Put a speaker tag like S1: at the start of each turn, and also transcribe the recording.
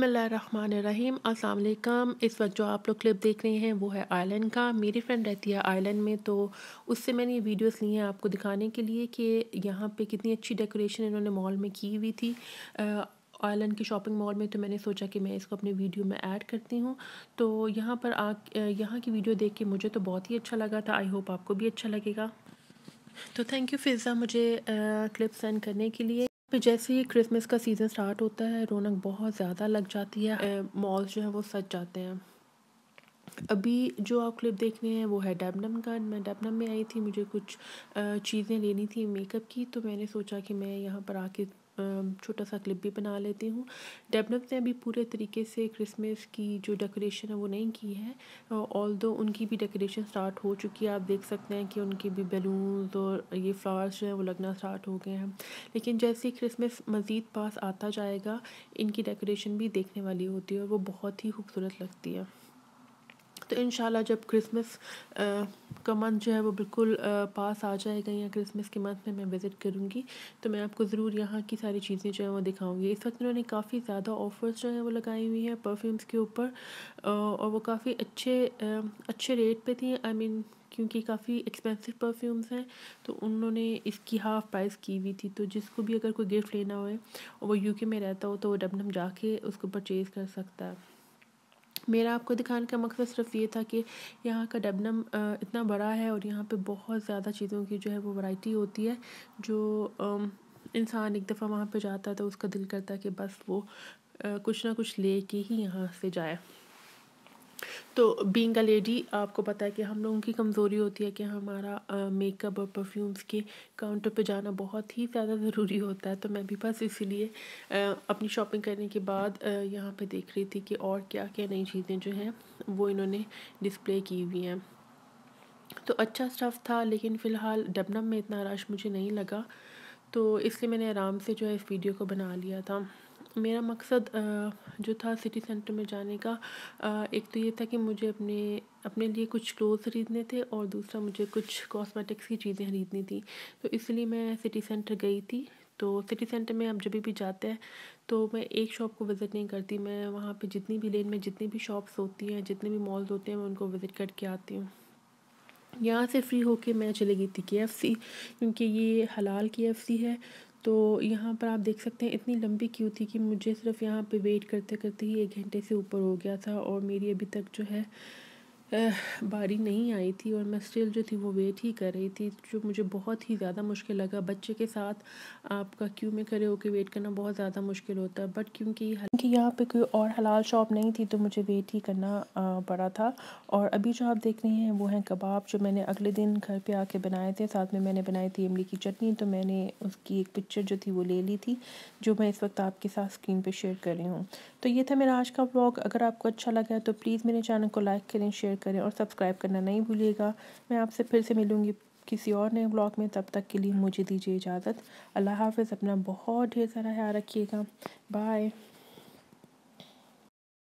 S1: बिसमीम अस्सलाम इस वक्त जो आप लोग क्लिप देख रहे हैं, वो है आयरलैंड का। मेरी फ्रेंड रहती है आयरलैंड में तो उससे मैंने ये वीडियोस ली हैं आपको दिखाने के लिए कि यहाँ पे कितनी अच्छी डेकोरेशन इन्होंने मॉल में की हुई थी। आयरलैंड की शॉपिंग मॉल में तो मैंने सोचा कि मैं इसको अपनी वीडियो में ऐड करती हूँ। तो यहाँ पर आ यहाँ की वीडियो देख के मुझे तो बहुत ही अच्छा लगा था। आई होप आपको भी अच्छा लगेगा। तो थैंक यू फिज़ा मुझे क्लिप सेंड करने के लिए। फिर जैसे ही क्रिसमस का सीज़न स्टार्ट होता है, रौनक बहुत ज़्यादा लग जाती है। मॉल्स जो है वो सज जाते हैं। अभी जो आप क्लिप देख रहे हैं, वो है डेबनम का। मैं डेबनम में आई थी, मुझे कुछ चीज़ें लेनी थी मेकअप की तो मैंने सोचा कि मैं यहाँ पर आके छोटा सा क्लिप भी बना लेती हूँ। डेबनप ने अभी पूरे तरीके से क्रिसमस की जो डेकोरेशन है वो नहीं की है। ऑल दो उनकी भी डेकोरेशन स्टार्ट हो चुकी है, आप देख सकते हैं कि उनके भी बैलून्स और ये फ्लावर्स जो हैं वो लगना स्टार्ट हो गए हैं। लेकिन जैसे ही क्रिसमस मज़ीद पास आता जाएगा, इनकी डेकोरेशन भी देखने वाली होती है और वो बहुत ही खूबसूरत लगती है। तो इन जब क्रिसमस का मंथ जो है वो बिल्कुल पास आ जाएगा या क्रिसमस के मंथ में मैं विज़िट करूँगी तो मैं आपको ज़रूर यहाँ की सारी चीज़ें जो है वो दिखाऊँगी। इस वक्त उन्होंने काफ़ी ज़्यादा ऑफ़र्स जो हैं वो लगाई हुई हैं परफ्यूम्स के ऊपर और वो काफ़ी अच्छे अच्छे रेट पे थी। आई मीन क्योंकि काफ़ी एक्सपेंसिव परफ्यूम्स हैं तो उन्होंने इसकी हाफ़ प्राइस की हुई थी। तो जिसको भी अगर कोई गिफ्ट लेना हो और वो यूके में रहता हो तो वो डबनम जाके उसको परचेज़ कर सकता है। मेरा आपको दिखाने का मकसद सिर्फ़ ये था कि यहाँ का डबनम इतना बड़ा है और यहाँ पे बहुत ज़्यादा चीज़ों की जो है वो वैरायटी होती है, जो इंसान एक दफ़ा वहाँ पे जाता है तो उसका दिल करता है कि बस वो कुछ ना कुछ ले के ही यहाँ से जाए। तो बींग अ लेडी आपको पता है कि हम लोगों की कमज़ोरी होती है कि हमारा मेकअप और परफ्यूम्स के काउंटर पे जाना बहुत ही ज़्यादा ज़रूरी होता है। तो मैं भी बस इसीलिए अपनी शॉपिंग करने के बाद यहाँ पे देख रही थी कि और क्या क्या नई चीज़ें जो हैं, वो इन्होंने डिस्प्ले की हुई हैं। तो अच्छा स्टफ़ था, लेकिन फ़िलहाल डबनम में इतना रश मुझे नहीं लगा। तो इसलिए मैंने आराम से जो है इस वीडियो को बना लिया था। मेरा मकसद जो था सिटी सेंटर में जाने का एक तो ये था कि मुझे अपने अपने लिए कुछ क्लोथ ख़रीदने थे और दूसरा मुझे कुछ कॉस्मेटिक्स की चीज़ें ख़रीदनी थी। तो इसलिए मैं सिटी सेंटर गई थी। तो सिटी सेंटर में आप जब भी जाते हैं तो मैं एक शॉप को विज़िट नहीं करती। मैं वहाँ पे जितनी भी लेन, में जितनी भी शॉप्स होती हैं, जितने भी मॉल्स होते हैं, मैं उनको विज़िट करके आती हूँ। यहाँ से फ्री होके मैं चली गई थी के क्योंकि ये हलाल के है। तो यहाँ पर आप देख सकते हैं, इतनी लंबी क्यू थी कि मुझे सिर्फ़ यहाँ पे वेट करते करते ही एक घंटे से ऊपर हो गया था और मेरी अभी तक जो है बारी नहीं आई थी और मैं स्टिल जो थी वो वेट ही कर रही थी, जो मुझे बहुत ही ज़्यादा मुश्किल लगा। बच्चे के साथ आपका क्यू में खड़े होकर वेट करना बहुत ज़्यादा मुश्किल होता है बट क्योंकि क्योंकि यहाँ पे कोई और हलाल शॉप नहीं थी तो मुझे वेट ही करना पड़ा था। और अभी जो आप देख रहे हैं वो हैं कबाब जो मैंने अगले दिन घर पर आके बनाए थे, साथ में मैंने बनाई थी इमली की चटनी तो मैंने उसकी एक पिक्चर जो थी वो ले ली थी, जो मैं इस वक्त आपके साथ स्क्रीन पर शेयर कर रही हूँ। तो ये था मेरा आज का ब्लॉग अगर आपको अच्छा लगा तो प्लीज़ मेरे चैनल को लाइक करें शेयर करें और सब्सक्राइब करना नहीं भूलिएगा। मैं आपसे फिर से मिलूँगी किसी और नए ब्लॉग में। तब तक के लिए मुझे दीजिए इजाज़त। अल्लाह हाफ़ अपना बहुत ढेर सारा ख्याल रखिएगा। बाय।